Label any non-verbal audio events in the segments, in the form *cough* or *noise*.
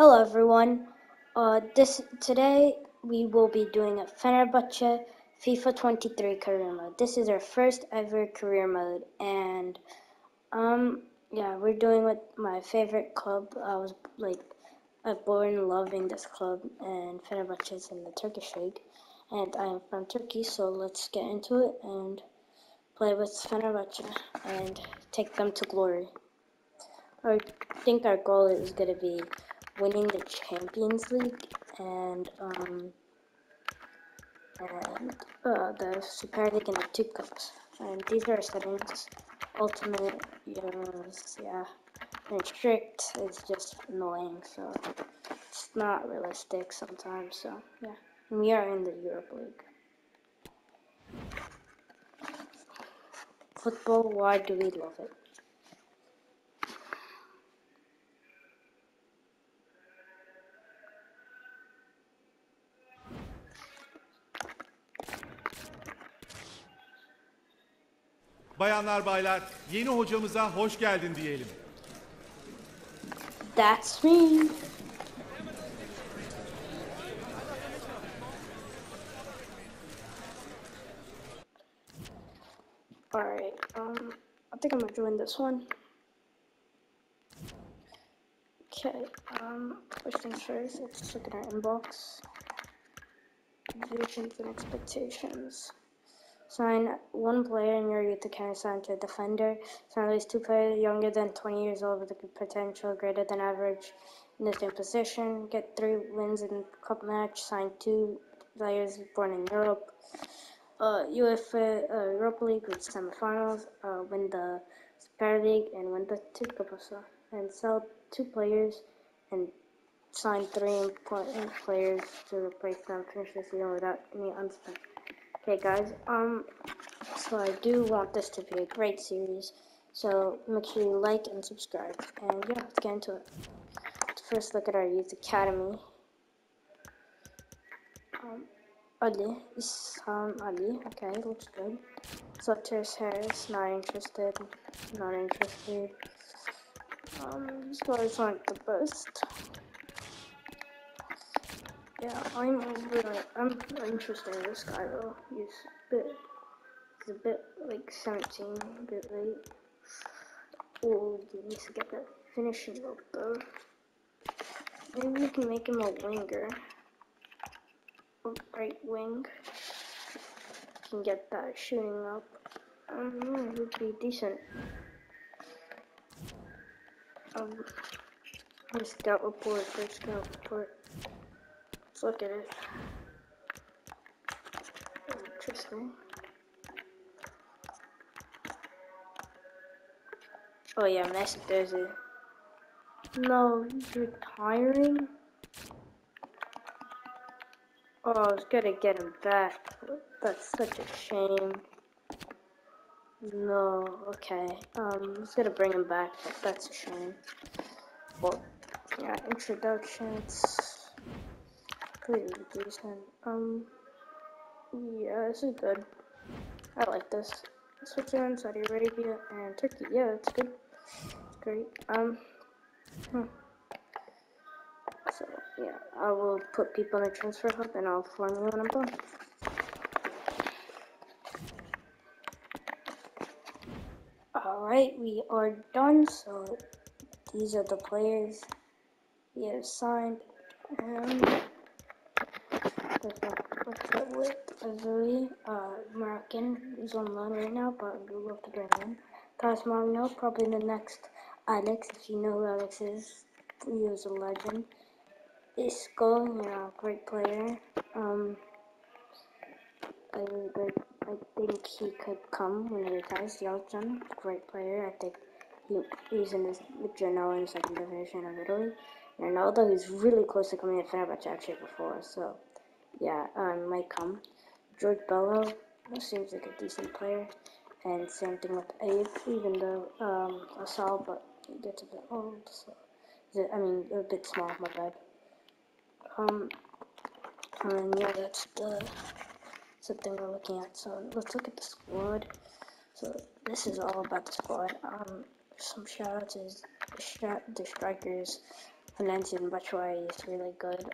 Hello everyone. Uh, this today we will be doing a Fenerbahce FIFA 23 career mode. This is our first ever career mode, and um, yeah, we're doing with my favorite club. I was like, I was born loving this club, and Fenerbahce is in the Turkish league, and I am from Turkey. So let's get into it and play with Fenerbahce and take them to glory. I think our goal is gonna be winning the Champions League and um, and uh, the Super League and the two cups. And these are settings. Ultimate, yeah. And strict is just annoying, so it's not realistic sometimes. So yeah, we are in the Europe League. Football, why do we love it? Bayanlar baylar yeni hocamıza hoş geldin diyelim. That's me. Alright, um, I think I'm gonna join this one. Okay, um, first things first, let's look at our inbox. Visions and expectations. Sign one player in your youth academy assigned to a defender. Sign at least two players younger than 20 years old with a potential greater than average in the same position. Get three wins in cup match. Sign two players born in Europe. Uh, UEFA uh, Europa League with semifinals. Uh, win the Super League and win the cups. And sell two players and sign three important players to replace them. Finish the season without any unspent. Okay guys, um, so I do want this to be a great series, so make sure you like and subscribe, and yeah, let's get into it. Let's first look at our youth academy. Um, Ali, Isam Ali, okay, looks good. Sutter's Harris, not interested, not interested. Um, these guys aren't the best. Yeah, I'm I'm interested in this guy though. He's a bit, he's a bit like 17, a bit late. Oh, he needs to get that finishing up though. Maybe we can make him a winger. Right wing. Can get that shooting up. Um, it would be decent. Um, scout report, first scout report. Let's look at it. Interesting. Oh yeah, Mesut Ozil. No, he's retiring. Oh, I was gonna get him back. That's such a shame. No, okay. Um, I was gonna bring him back, but that's a shame. Well, yeah, introductions pretty decent. Um, yeah, this is good. I like this. Switzerland, Saudi Arabia, and Turkey. Yeah, it's good. It's great. Um, hmm. So, yeah, I will put people in the transfer hub and I'll inform you when I'm done. Alright, we are done. So, these are the players we have signed. With Azuri, uh, Moroccan, who's on loan right now, but we love to bring him. Magno, probably the next Alex, if you know who Alex is. He was a legend. Isco, you know, great player. Um, I, I think he could come when he retires. Yelchin, great player. I think he, he's in this Genoa in the second division of Italy. Ronaldo, he's really close to coming to Fenerbahce actually before, so yeah, um, might come. George Bello seems like a decent player, and same thing with Abe, even though um, I saw, but he gets a bit old, so I mean a bit small, my bad. Um, and yeah, that's the something we're looking at. So let's look at the squad. So this is all about the squad. Um, some shoutouts is the strikers Valencia and Batshuayi is really good.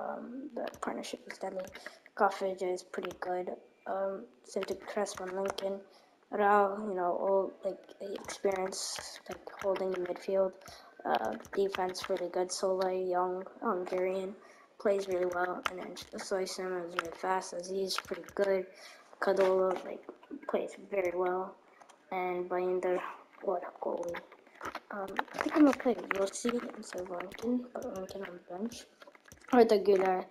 Um, the partnership is deadly. Goffridge is pretty good. Um, Crespo and Lincoln. Rao, you know, all like experience, like holding the midfield. Uh, defense really good. Sola, young Hungarian, plays really well. And then Soysima is really fast. Aziz pretty good. Cadola like plays very well. And Binder, what a goalie. Um, I think I'm gonna play Rossi instead of Lincoln, but Lincoln on the bench. Arda Güler,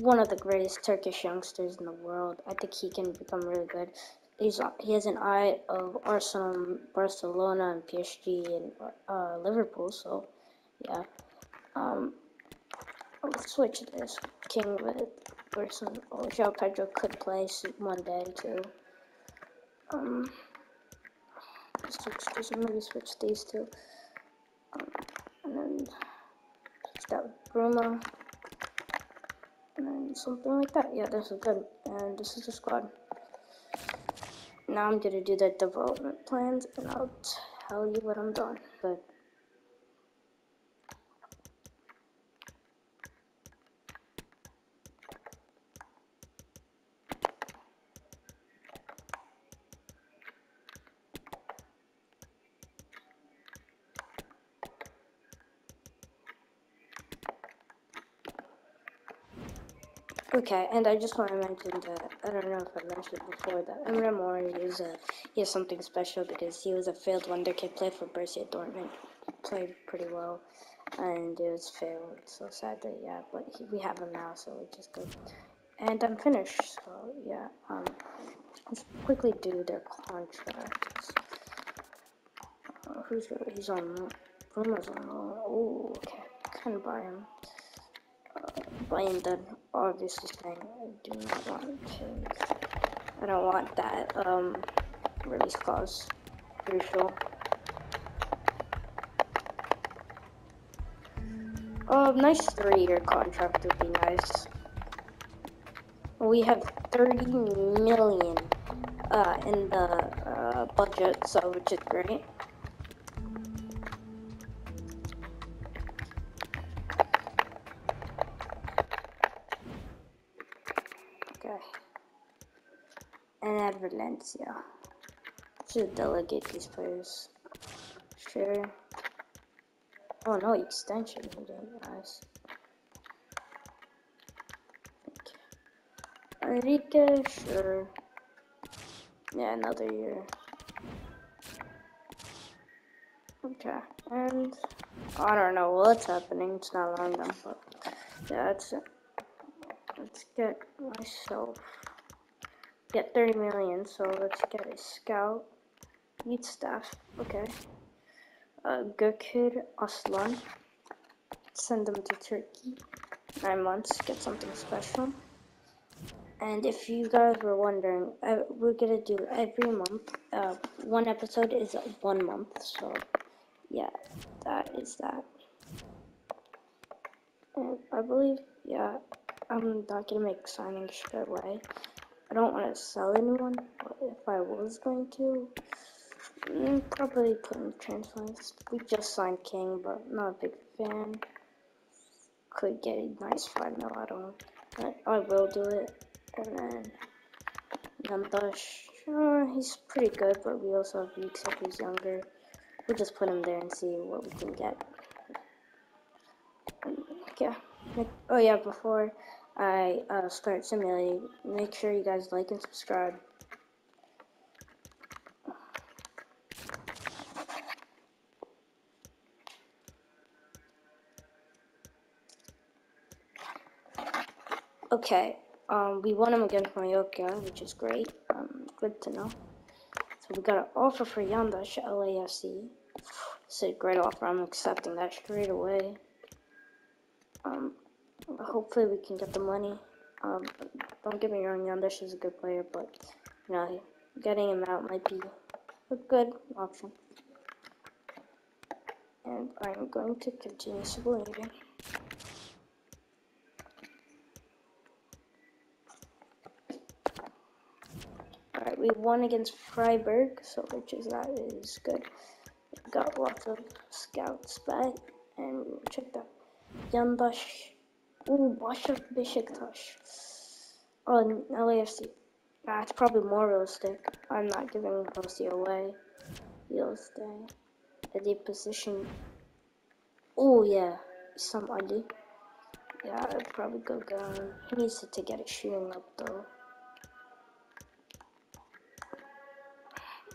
one of the greatest Turkish youngsters in the world. I think he can become really good. He's he has an eye of Arsenal, Barcelona, and PSG and uh, Liverpool. So, yeah. Um, I'll switch this King with person. Oh, João Pedro could play one day too. Um, switch this. Maybe switch these two. Um, and then start Bruno and something like that. Yeah, this is good. And uh, this is the squad. Now I'm gonna do the development plans and I'll tell you what I'm doing. But Okay, and I just want to mention that I don't know if I mentioned before that Emre Mor is a he has something special because he was a failed wonder kid, played for Borussia Dortmund, played pretty well, and it was failed. So sadly, yeah, but he, we have him now, so which is good. And I'm finished. So yeah, um, let's quickly do their contracts. Uh, who's he's on? Bruno's on. Oh, okay, can buy him playing the obviously thing. I do not want to. I don't want that um, release clause. Crucial. Oh, nice three-year contract would be nice. We have 30 million uh, in the uh, budget, so which is great. Valencia. Should delegate these players. Sure. Oh no, extension. Nice. Enrique, sure. Yeah, another year. Okay, and I don't know what's happening. It's not long but yeah, that's it. Let's get myself get 30 million, so let's get a scout. Need staff, okay. Uh, Gökür Aslan. Send them to Turkey. Nine months, get something special. And if you guys were wondering, uh, we're gonna do every month. Uh, one episode is one month, so yeah, that is that. And I believe, yeah, I'm not gonna make signings straight away. I don't want to sell anyone, but if I was going to, mm, probably put in transfer We just signed King, but not a big fan. Could get a nice 5 mil out of him. But I will do it. And then Namdash, uh, he's pretty good, but we also have Yüksek who's younger. We'll just put him there and see what we can get. Yeah. Oh yeah, before I uh, start simulating. Make sure you guys like and subscribe. Okay, um, we won him against Mallorca, which is great. Um, good to know. So we got an offer for Yandaş LAFC. It's a great offer. I'm accepting that straight away. Um, hopefully we can get the money. Um, don't get me wrong, Yandaş is a good player, but you know, getting him out might be a good option. And I'm going to continue simulating. Alright, we won against Freiburg, so which is that is good. We got lots of scouts back, and check that Yandaş. Ooh, Başak Beşiktaş. Oh, LAFC. Nah, it's probably more realistic. I'm not giving Chelsea away. He'll stay. A deep position. Oh, yeah. Some Ali. Yeah, I'd probably go down. He needs to, to get his shooting up, though.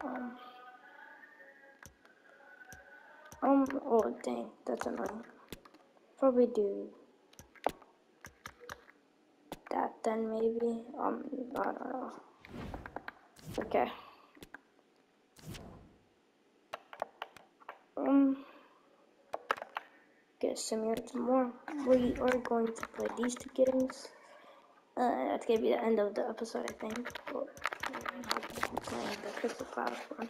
Um, um, oh dang, that's annoying. Probably do that then maybe. Um, I don't know. Okay. Um, get simulate some more. We are going to play these two games. Uh, that's gonna be the end of the episode, I think. Playing the Crystal Palace one.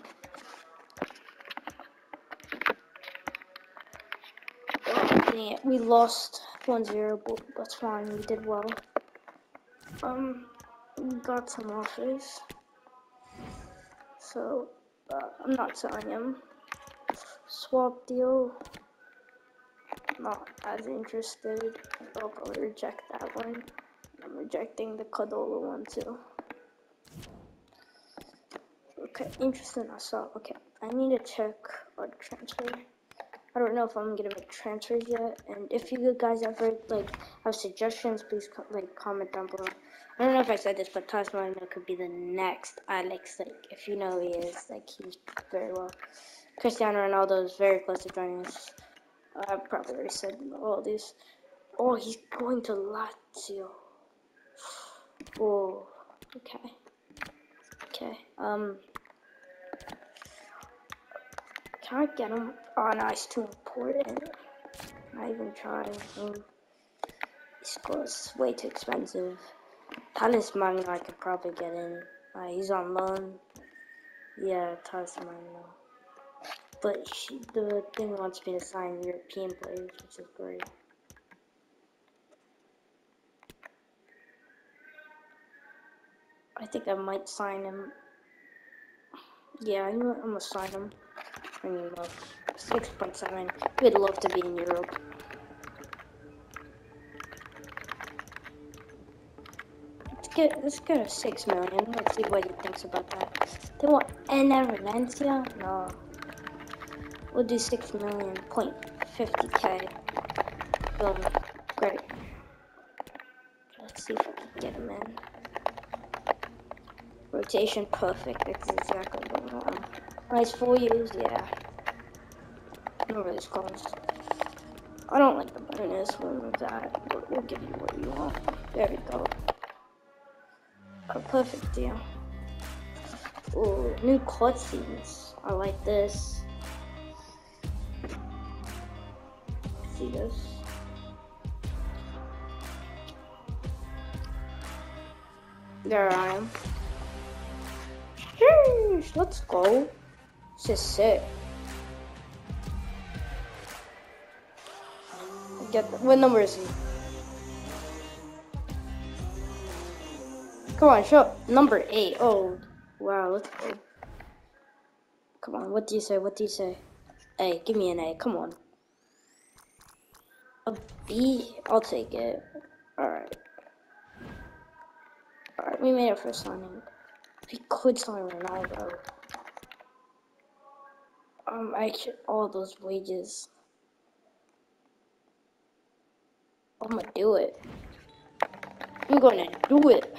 We lost 1-0, but that's fine. We did well. Um, got some offers. So, uh, I'm not selling him. Swap deal. Not as interested. I'll probably reject that one. I'm rejecting the Cadola one too. Okay, interesting. I saw. Okay, I need to check our transfer. I don't know if I'm gonna make transfers yet, and if you guys ever like have suggestions, please co like comment down below. I don't know if I said this, but Thales Magno could be the next Alex. Like, if you know who he is, like he's very well. Cristiano Ronaldo is very close to joining us. I probably already said all these. Oh, he's going to Lazio. *sighs* Oh, okay. Okay. Um. Can I get him? Oh, no, it's too important. Not even trying. Um, This way too expensive. Thales Magno I could probably get in. Uh, he's on loan. Yeah, Thales Magno. But she, the thing wants me to sign European players, which is great. I think I might sign him. Yeah, I'm gonna sign him. I mean, 6.7. We'd love to be in Europe. Let's get, let's get a 6 million. Let's see what he thinks about that. They want Enner Valencia? No. We'll do 6 million, point 50k. Boom. Great. Let's see if I can get him in. Rotation perfect. That's exactly what want. Nice four years, yeah. Not really close. I don't like the bonus one of that, but we'll give you what you want. There we go. A perfect deal. Ooh, new cutscenes. I like this. See this? There I am. Sheesh, let's go. Is sick. Get the, what number is he? Come on, show up. number eight. Oh, wow, let's go. Come on, what do you say? What do you say? A, give me an A. Come on. A B, I'll take it. All right. All right, we made it for signing. We could sign Ronaldo. Um, I should all those wages. I'm gonna do it. I'm gonna do it.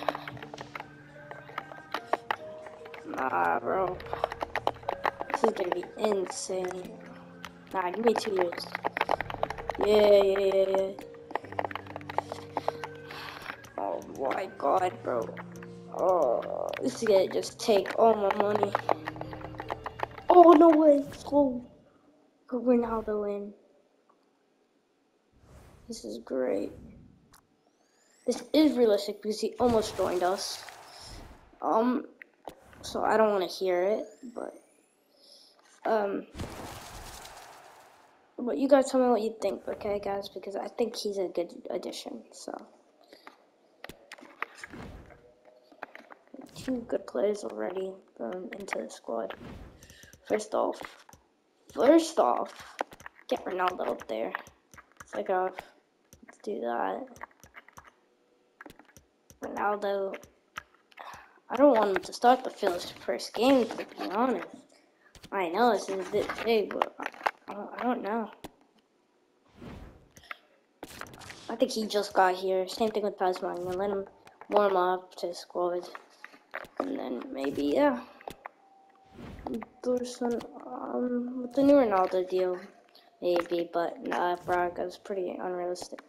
Nah, bro. This is gonna be insane. Nah, give me two years. Yeah, yeah, yeah, yeah. Oh my god, bro. Oh, this is gonna just take all my money. Oh, no way. Go. Put Ronaldo in. This is great. This is realistic because he almost joined us. Um, so I don't want to hear it, but, um, but you guys tell me what you think, okay, guys? Because I think he's a good addition, so. Two good players already um, into the squad. First off, first off, get Ronaldo up there. Second off, Let's do that. Ronaldo. I don't want him to start the first game, to be honest. I know this is a bit big, but I don't, know. I think he just got here. Same thing with Tasmania. Let him warm up to squad. And then maybe, yeah. Dorson, um, with the new Ronaldo deal, maybe, but nah, Braga's pretty unrealistic.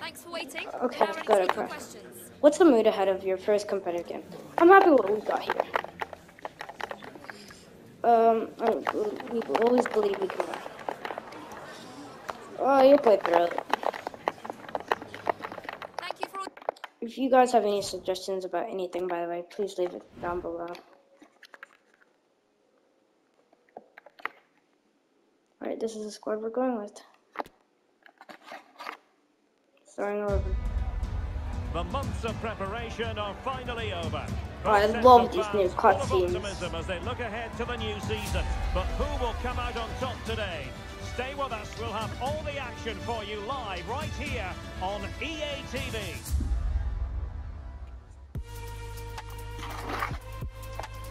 Thanks for waiting. Okay, ready go to to take your press. What's the mood ahead of your first competitive game? I'm happy with what we got here. Um, we always believe we can win. Oh, you'll play through it. You If you guys have any suggestions about anything, by the way, please leave it down below. This is the squad we're going with. Starting over. The months of preparation are finally over. Oh, I love these new cutscenes. as they look ahead to the new season. But who will come out on top today? Stay with us. We'll have all the action for you live right here on EA TV.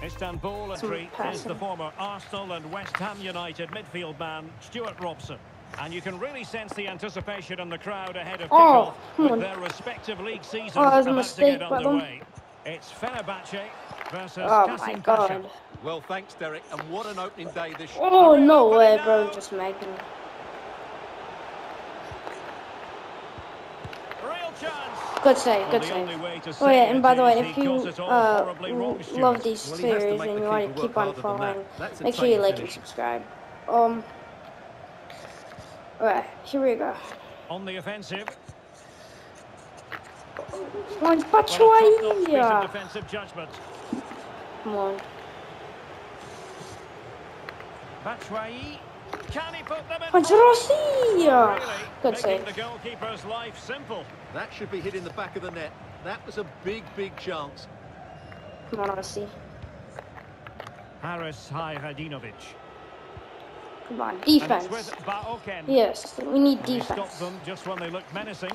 Istanbul entry is the former Arsenal and West Ham United midfield man Stuart Robson. And you can really sense the anticipation in the crowd ahead of Oh, kickoff with their respective league seasons Oh, that was a about to mistake get by um, underway. It's Fenerbahce versus Oh my god. Pasha. Well, thanks, Derek, and what an opening day this year. Oh, no way, it bro. now. Just making. Real chance. Good save, good save. only way to Oh yeah, and by the way, if you calls it all uh, horribly wrong, l- Stuart. love these Well, he has to series and you want to keep on harder than that. following, make sure you like and subscribe. Um. Alright, here we go. On the offensive. One Well, a top-notch piece of Batshuayi! defensive judgment. Come on. Batshuayi. Can he put them in? Punch front? Rossi! Good save. the goalkeeper's life simple. That should be hit in the back of the net. That was a big, big chance. Come on, Rossi. Haris Hajradinovic. Come on, defense. it's with Baoken. Yes, we need And he defense. stopped them just when they look menacing.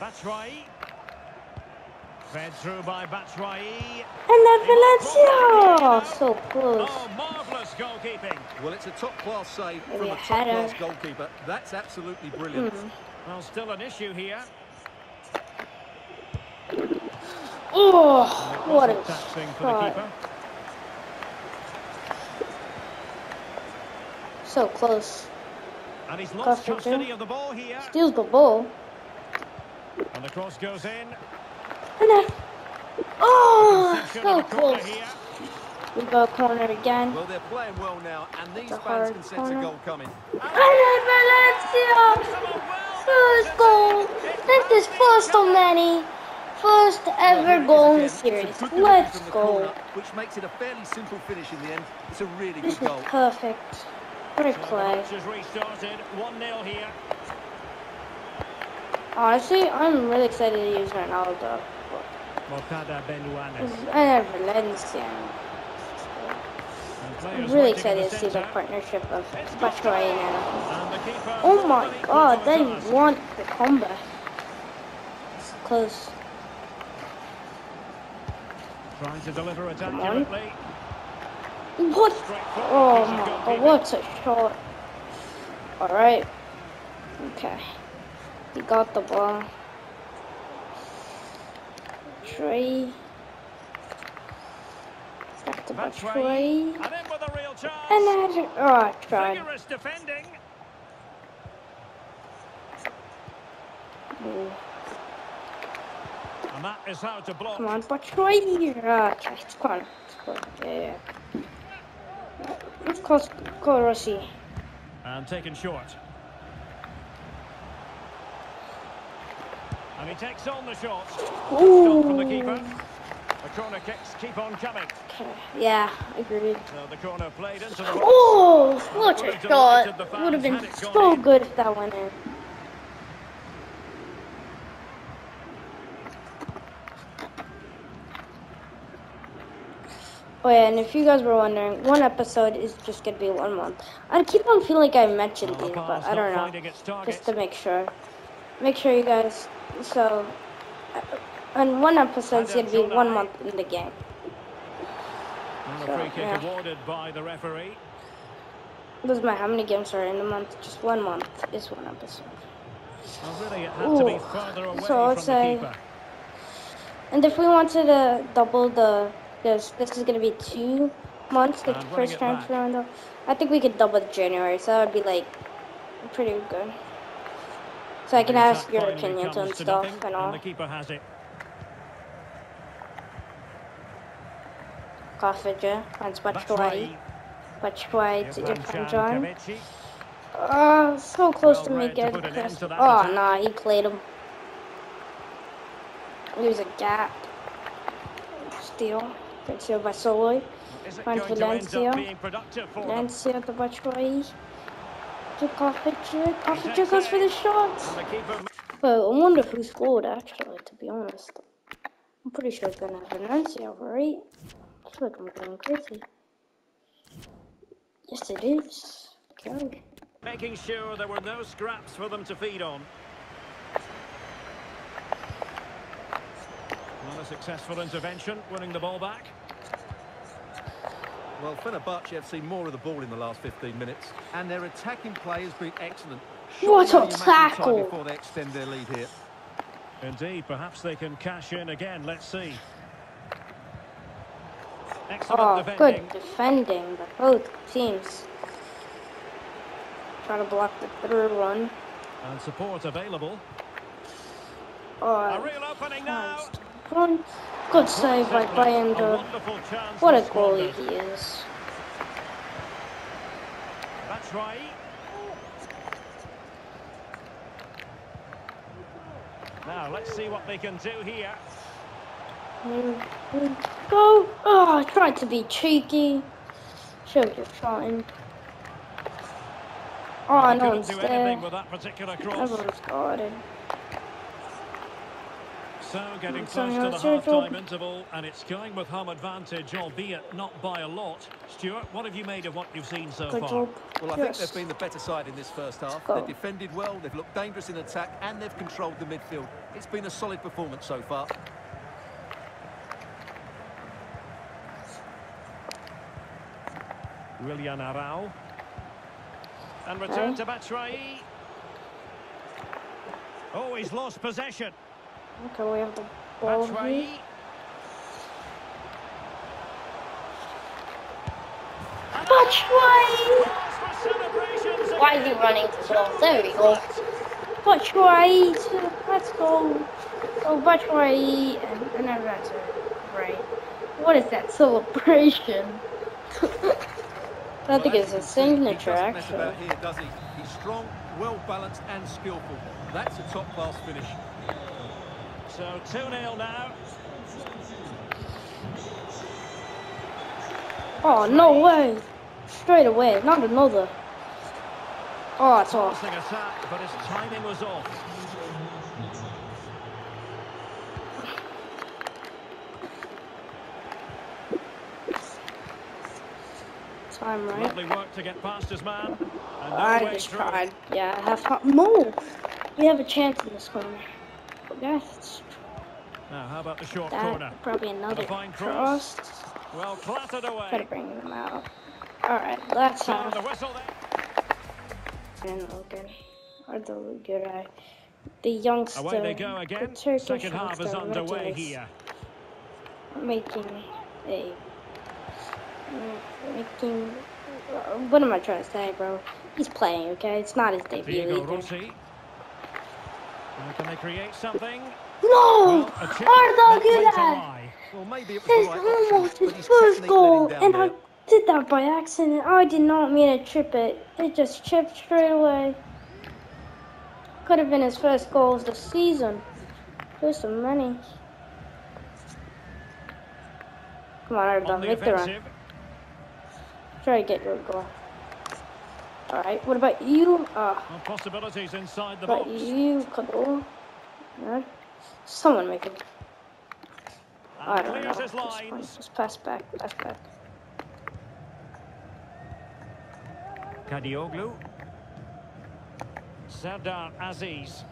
Batshuayi. Fed through by Batshuayi. And then Valencia! So close. Oh, marvellous goalkeeping. Well, it's a top-class save Maybe from a a top-class goalkeeper. That's absolutely brilliant. Hmm. Well, still an issue here. Oh, what a wasn't for the shot. keeper. So close. And he's lost Costa custody too. of the ball here. Steals the ball. And the cross goes in. And then. Oh, so and a corner close. We go corner again. Well, they're playing well now, and these The fans can sense corner. a goal coming. Then Valencia! First goal! This is first of many. First ever goal in the series. Let's go. Which makes it a fairly simple finish in the end. It's a really This good goal. perfect. What a So the play. match has restarted. 1-0 here. Honestly, I'm really excited to use Ronaldo. Benuanes. And Valencia. And I'm really excited to see the partnership of Batshuayi and And the keeper Oh my god, they want the comeback. It's close. Trying to deliver it accurately. What? Oh my god, what a shot. Alright. Okay. He got the ball. Trey. Back to Batshuayi. Batshuayi. And in with a real chance. And then, oh, I tried. Defending. Ooh. And that is how to block. Come on, Batshuayi. Ah, Okay, it's gone. It's gone. Yeah, yeah. Let's call, call Rossi. And taken short. And he takes on the shot. Stop from the keeper. The corner kicks keep on coming. Okay. Yeah, agreed. So the corner played into the. Oh, what Would a have shot! Would have been had it gone so good if that went in. Oh yeah, and if you guys were wondering, one episode is just gonna be one month. I keep on feeling like I mentioned these, but I don't know. finding its target. Just to make sure. Make sure you guys. So, uh, and one episode's gonna be one month in the game. And So, the free kick yeah. awarded by the referee. Doesn't matter how many games are in a month. Just one month is one episode. Well, really, it had to be Ooh. away So I'd say- And if we wanted to double the, because this is gonna be two months, the first transfer window, I think we could double January. So that would be like pretty good. So I can ask your opinions on stuff nothing, and all. the keeper has it. That's Batshuayi, Batshuayi to Irfan Irfan Can Can. Kahveci. Uh, so close to Well to it. an to Oh, nah, he played him. There's a gap. Steal. Good steal by Soloy. It Finds going to end Valencia. up being productive? Valencia to Batshuayi. Kahveci. Kahveci goes for the shot. And the keeper Well, I wonder who scored actually, to be honest. I'm pretty sure it's gonna have Valencia, right? I feel like I'm going crazy. Yes, it is. Okay. making sure there were no scraps for them to feed on. Not a successful intervention, winning the ball back. Well, Fenerbahce have seen more of the ball in the last 15 minutes, and their attacking play has been excellent. What a only matter of time tackle. Before they extend their lead here. Indeed, perhaps they can cash in again. Let's see. Excellent Oh, defending. good defending by both teams. Try to block the third one. And support available. Oh, a Oh, real opening now. One good save by Simply a Bayındır. wonderful chance What a goalie he is. That's right. Now let's see what they can do here. Here go. Oh, I tried to be cheeky. Showed your trying. Oh, no one's do there. anything with that particular cross. Everyone's guarded. So getting close to the half-time interval, and it's going with home advantage, albeit not by a lot. Stuart, what have you made of what you've seen so Good far? job. Well, I think Yes. they've been the better side in this first half. Go. They've defended well, they've looked dangerous in attack, and they've controlled the midfield. It's been a solid performance so far. Willian Arão. And return Okay. to Batshuayi. Oh, he's lost possession. Okay, we have the ball here. Batshuayi. Batshuayi! Calls for celebrations Why is he running to goal? There we go. Batshuayi, to- let's go. Oh, Batshuayi, and, and then that's it. Right. What is that celebration? *laughs* I think it's a signature, He doesn't mess about actually. here, he? He's strong, well balanced, and skillful. That's a top class finish. So 2-0 now. Oh, no way. Straight away, not another. Oh, it's off. Attack, but his timing was off. Time, right? Lovely work to get past his man. And no I just tried. Yeah, I have. No! We have a chance in this corner. That's Now, how about the short that. corner? Probably another fine cross. cross. Well, clattered away. Try to bring them out. Alright, that's So half. the whistle there. And Logan are the good eye. The youngster. Away they go the again. Turkish Second half is underway here. Making a. Making. What am I trying to say, bro? He's playing, okay? It's not his debut. Diego either. Rossi. Now, can they create something? No! Well, a chip Arda Güler! Well, maybe it was It's right almost his first goal, and there. I did that by accident. I did not mean to trip it. It just chipped straight away. Could have been his first goal of the season. There's so many. Come on, Arda, On the make the run. Try to get your goal. Alright, what about you? Uh, possibilities inside the what box. about you, Kadol? No? Someone make it. I don't know. Just, just pass back, pass back. Kadioglu. Serdar Aziz.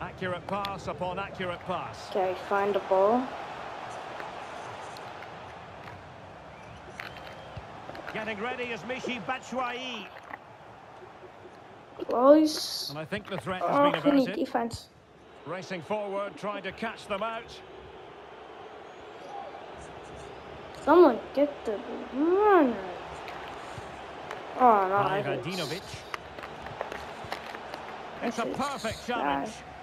Accurate pass upon accurate pass. Okay, find the ball. Getting ready is Michy Batshuayi. Close. And I think the threat has oh, been averted. defense. Racing forward, trying to catch them out. Someone get the runner. Oh no, Ivan didn't- Dinovic. It's a perfect challenge. bad.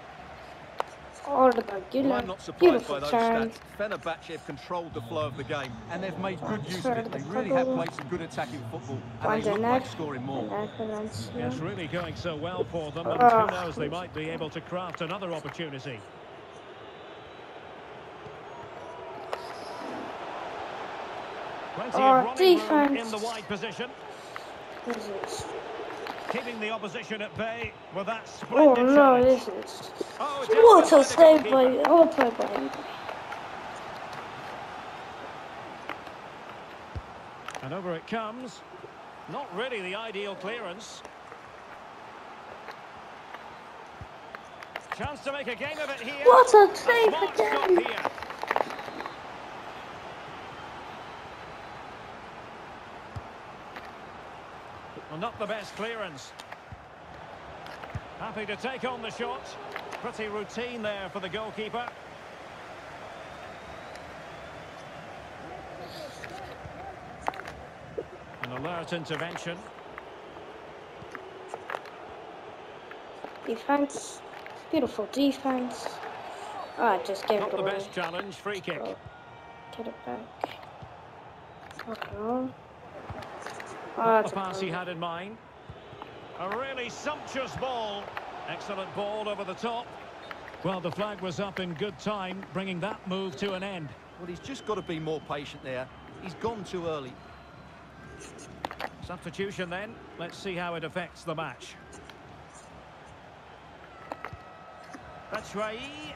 Orada Well, I'm not surprised Beautiful by those stats. Fenerbahce have controlled the flow of the game, and they've made good use of it. They really have played some good attacking football, and they der look like scoring more. It's really going so well for them, and Ah. who knows, they might be able to craft another opportunity. Plenty of running room in the wide position, This is- keeping the opposition at bay with that Oh no, challenge. this is. Oh, it's What a save by. goalkeeper. Play by him. And over it comes. Not really the ideal clearance. Chance to make a game of it here. What a save again. Well, not the best clearance. Happy to take on the shot. Pretty routine there for the goalkeeper. An alert intervention. Defense. Beautiful defense. Ah, just gave Not it the away. best challenge. Free kick. Oh, get it back. Okay. Oh, that's the a pass he had in mind. A really sumptuous ball. Excellent ball over the top. Well, the flag was up in good time, bringing that move to an end. Well, he's just got to be more patient there. He's gone too early. Substitution then. Let's see how it affects the match. Batshuayi.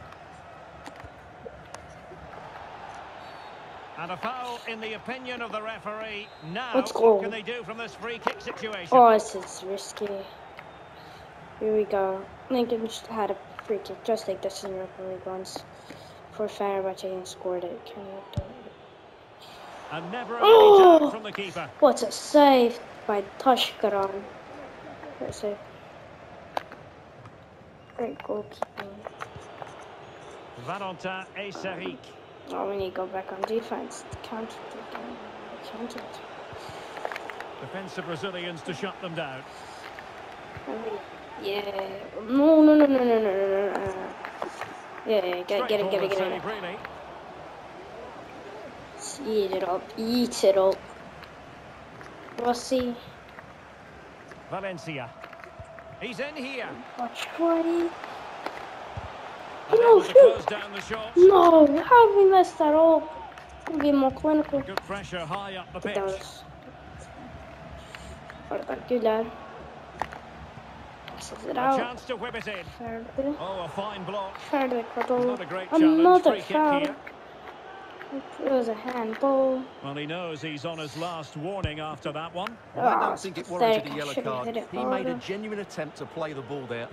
And a foul in the opinion of the referee. Now, Let's what can they do from this free kick situation? Oh, this is risky. Here we go. Lincoln just had a free kick just like this in Europa League once. For Fenerbahce and scored it. Can you do it? And never Oh! from the keeper. What a save by Taşkıran. Great save. Great goalkeeping. Valentin Esarik. Oh, we need to go back on defense. Counter Counter Defensive resilience to shut them down. Yeah. No, no, no, no, no, no, no, no. Yeah, get, get it, get it, get it. Get it. Eat it up, eat it up. Rossi. Valencia. He's in here. Watch 20. No, shoot. close down the shot. No, how have we messed that up? We'll be more clinical. Good pressure high up the pitch. that was... Arda Güler. Passes it A out. chance to whip it in. Ferdi. Oh, a fine block. Ferdi Kadol. Not a great challenge. Another foul. here. It was a handball. Well, he knows he's on his last warning after that one. Well, I don't think it warranted a oh, yellow card. He made a genuine attempt to play the ball there.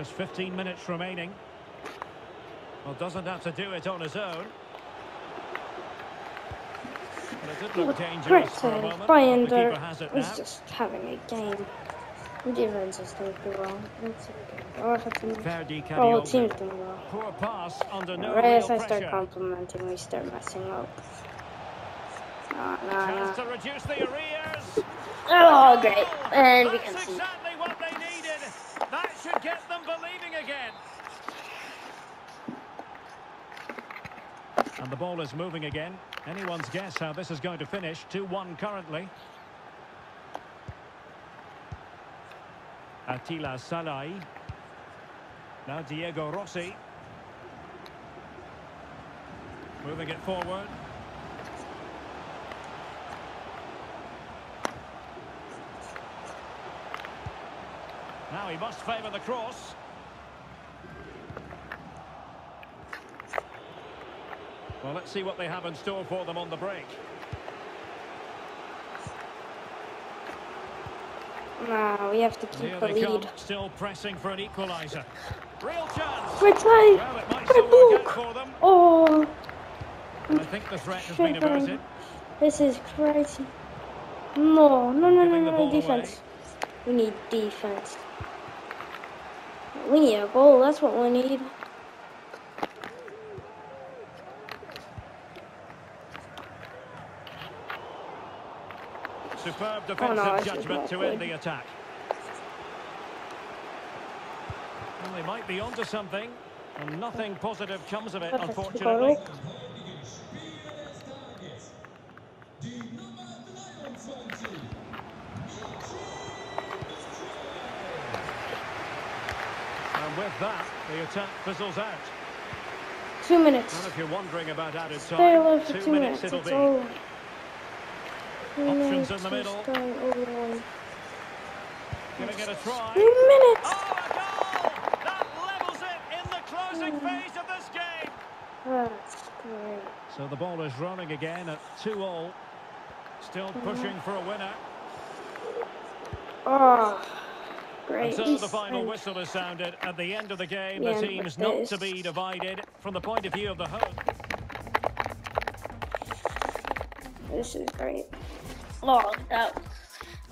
Just 15 minutes remaining. Well, doesn't have to do it on his own. But it did look dangerous Great for a moment. Brian but the keeper has it now. is just having a game. The defense is doing pretty well. It's okay. Our offense is- Ferdi Our whole Kadioglu. team's doing well. Poor pass under no right as I start complimenting, we start messing up. Nah, nah, Chance nah. to reduce the arrears. Oh, great. And we can see. exactly what they needed. That should get them believing again. And the ball is moving again. Anyone's guess how this is going to finish. 2-1 currently. Attila Szalai. Now Diego Rossi. Moving it forward. Now he must favour the cross. Well, let's see what they have in store for them on the break. Nah, we have to keep Here the they come, lead. still pressing for an equaliser. Real chance. Red side! Well, it might Red still work out book! for them. Oh, I think the threat has been averted. this is crazy. No, no, no, no, no, defense. We need defense. We need a goal, that's what we need. Superb Oh, defensive no, judgment to end the attack. Well, they might be onto something, and nothing positive comes of it, Perfect unfortunately. goal. And with that, the attack fizzles out. Two minutes. And if you're wondering about added time, two, two minutes, minutes. it'll be. over. Two Options in the middle. going over. Gonna get a try. Two minutes. Oh, a goal! That levels it in the closing Hmm. phase of this game. That's great. So the ball is running again at 2 all. Still Hmm. pushing for a winner. Oh, great. Until the final whistle is sounded at the end of the game, Yeah, the team's not to be divided from the point of view of the host. This is great. Oh, that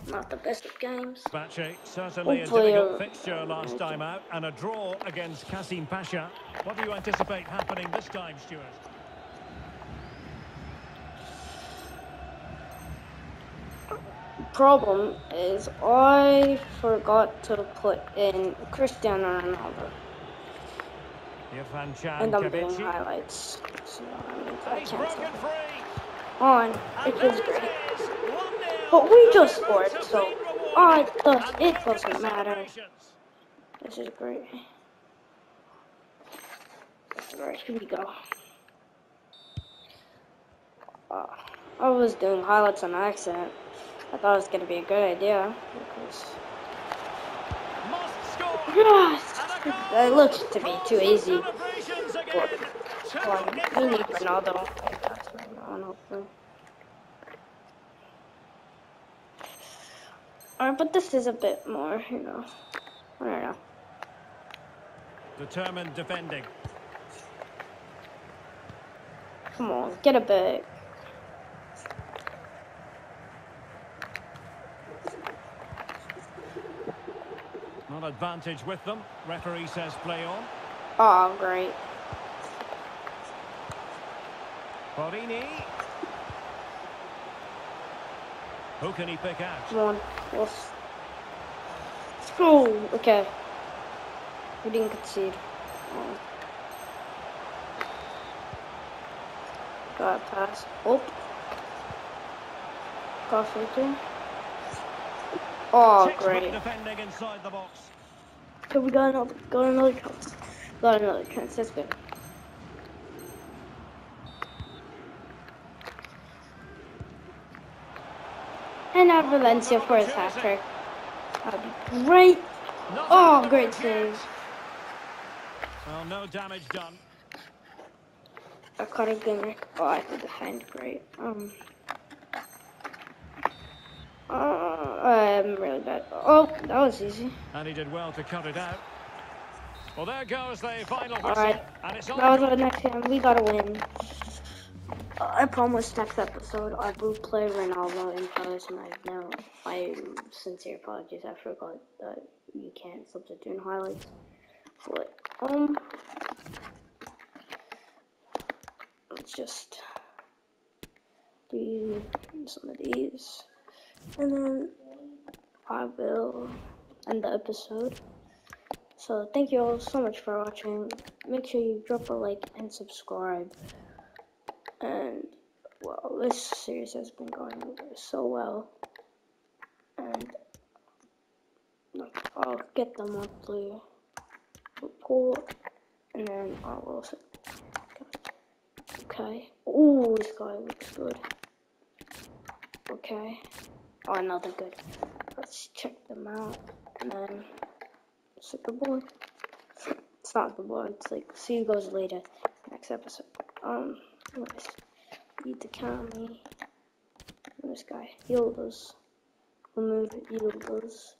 not the best of games. Bache, certainly a Hopefully, difficult uh, fixture last time out, and a draw against Kasımpaşa. What do you anticipate happening this time, Stuart? Problem is, I forgot to put in Cristiano Ronaldo, and I'm doing highlights. So I mean, I And he's can't broken say free. on. It was it great. Is, 1-0. But we just scored, so. I And it doesn't matter. This is great. Alright, here we go. Uh, I was doing highlights on accident. I thought it was gonna be a good idea because *sighs* yes, it looks to be too easy. In we need Ronaldo, hopefully. Alright, but this is a bit more, you know. I don't know. Determined defending. Come on, get a bit. Not advantage with them. Referee says play on. Oh, great. Borini. Who can he pick out? Come on. Let's, let's go. Okay. We didn't concede. Oh. Got a pass. Oh. Got filter. Oh, Textbook great. defending inside the box. So we got another, got another chance. Got another chance. That's good. And now Valencia for his hat trick. That'd be great. Oh, great save. Well, no damage done. I caught a gimmick. Oh, I could defend great. Um. Uh, I'm really bad. Oh, that was easy. And he did well to cut it out. Well, there goes the final whistle. Alright. And it's. That was our next game. We gotta win. I promise next episode I will play Ronaldo in person. I know. I sincere apologies. I forgot that you can't substitute in highlights. But um, let's just do some of these, and then I will end the episode. So thank you all so much for watching. Make sure you drop a like and subscribe. And well, this series has been going so well. And I'll get the monthly report, and then I will. s- Okay. Ooh, this guy looks good. Okay. Oh, another good. Let's check them out, and then. It's the boy. It's not the boy. It's like see you guys later. Next episode. Um. Nice. Beat the county. This guy, Yildiz. Umut Yildiz.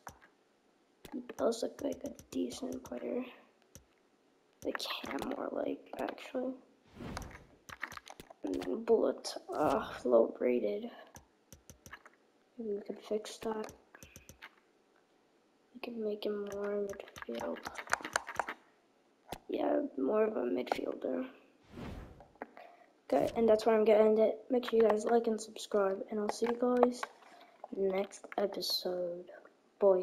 He does look like a decent player. The more like, actually. And then bullet, uh, low rated. Maybe we could fix that. We can make him more midfield. Yeah, more of a midfielder. Okay, and that's where I'm gonna end it. Make sure you guys like and subscribe, and I'll see you guys next episode. Boy.